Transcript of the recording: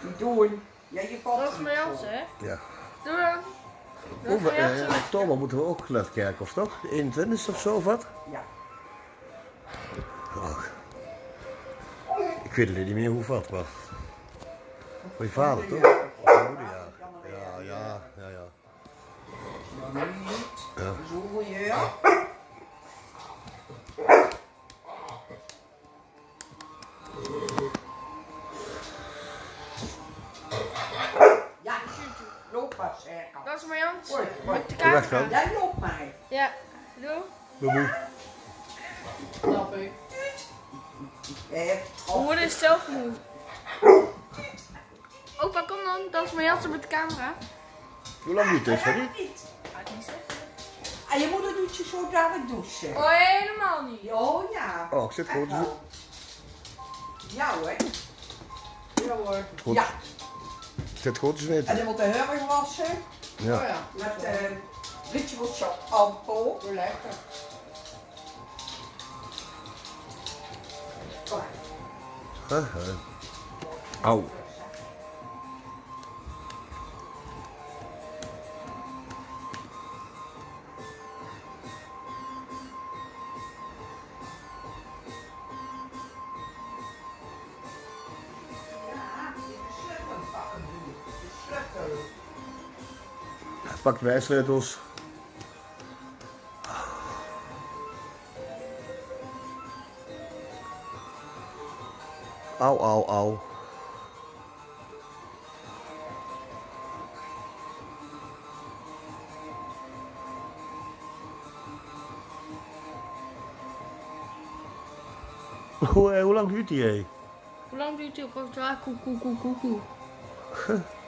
Niet doen. Ja, je kan Dat is mijn jas, hè? Ja. Doe dan. Is Over, eh, oktober moeten we ook naar het kerkhof, toch? De 21 of zo, of wat? Ja. Ach. Ik weet het niet meer hoe wat, maar... Voor je vader, toch? Of je moeder, ja. Ja, ja, ja, ja. Ja, nu niet. Ja. Zo, ja. Ja, Dat is mijn. Met de Doe dan. Jij loopt maar. Ja, doe. Snap ik. Jij hebt We worden zelf moe. Opa, kom dan. Dat is mijn jas met de camera. Hoe lang dit, ik niet zeggen. En je moeder doet je zo dadelijk douchen. Oh, helemaal niet. Oh ja. Oh, ik zit gewoon wel. Ja hoor. Ja hoor. Goed. Ja. Zit gewoon te En zweten. dan moet de hurry wassen. Oh Ja. ja. Met uh, ritual. Doe lekker. Haha. Au. Pak de wijsleutels. Au, au, au. Hoe, eh, hoe lang duurt die? Hoe lang duurt die op? Koe, koe, koe, koe, koe.